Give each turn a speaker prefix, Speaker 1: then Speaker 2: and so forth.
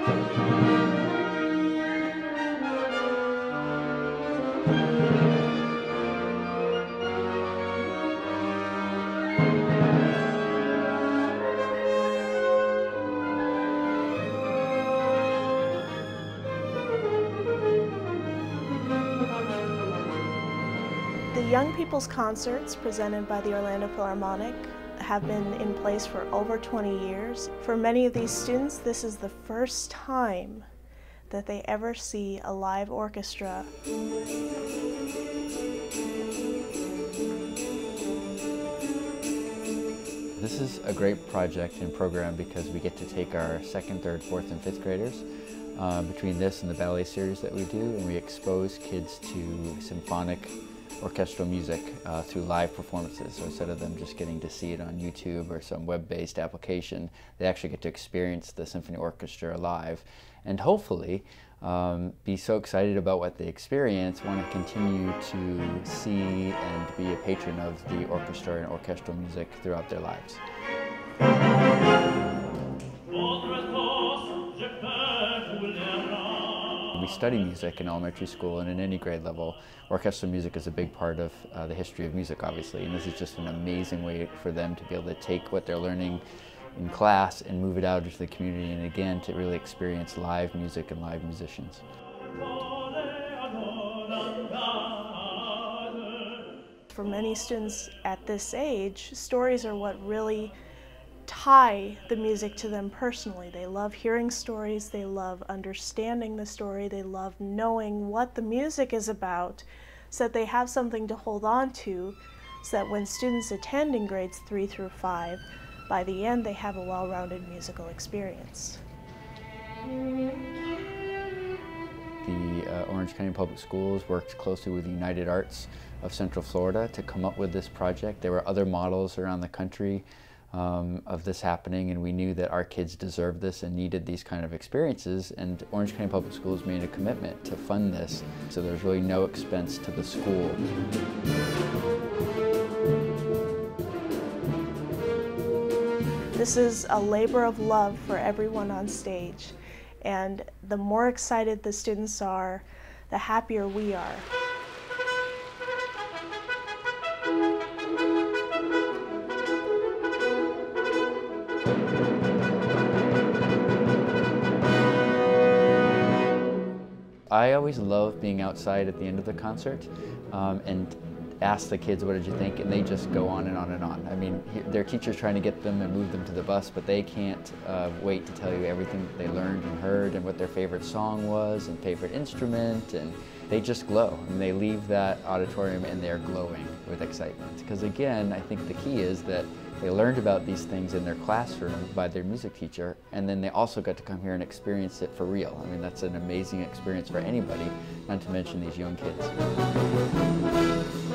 Speaker 1: The Young People's Concerts presented by the Orlando Philharmonic have been in place for over 20 years. For many of these students, this is the first time that they ever see a live orchestra.
Speaker 2: This is a great project and program because we get to take our second, third, fourth, and fifth graders uh, between this and the ballet series that we do, and we expose kids to symphonic orchestral music uh, through live performances. So instead of them just getting to see it on YouTube or some web-based application, they actually get to experience the symphony orchestra live, and hopefully um, be so excited about what they experience, want to continue to see and be a patron of the orchestra and orchestral music throughout their lives. Study music in elementary school and in any grade level. Orchestral music is a big part of uh, the history of music, obviously, and this is just an amazing way for them to be able to take what they're learning in class and move it out into the community and again to really experience live music and live musicians.
Speaker 1: For many students at this age, stories are what really tie the music to them personally. They love hearing stories, they love understanding the story, they love knowing what the music is about so that they have something to hold on to so that when students attend in grades 3 through 5, by the end they have a well-rounded musical experience.
Speaker 2: The uh, Orange County Public Schools worked closely with the United Arts of Central Florida to come up with this project. There were other models around the country um, of this happening and we knew that our kids deserved this and needed these kind of experiences and Orange County Public Schools made a commitment to fund this so there's really no expense to the school.
Speaker 1: This is a labor of love for everyone on stage and the more excited the students are, the happier we are.
Speaker 2: I always love being outside at the end of the concert um, and ask the kids what did you think and they just go on and on and on. I mean their teacher's trying to get them and move them to the bus but they can't uh, wait to tell you everything they learned and heard and what their favorite song was and favorite instrument and they just glow and they leave that auditorium and they're glowing with excitement because again I think the key is that they learned about these things in their classroom by their music teacher, and then they also got to come here and experience it for real. I mean, that's an amazing experience for anybody, not to mention these young kids.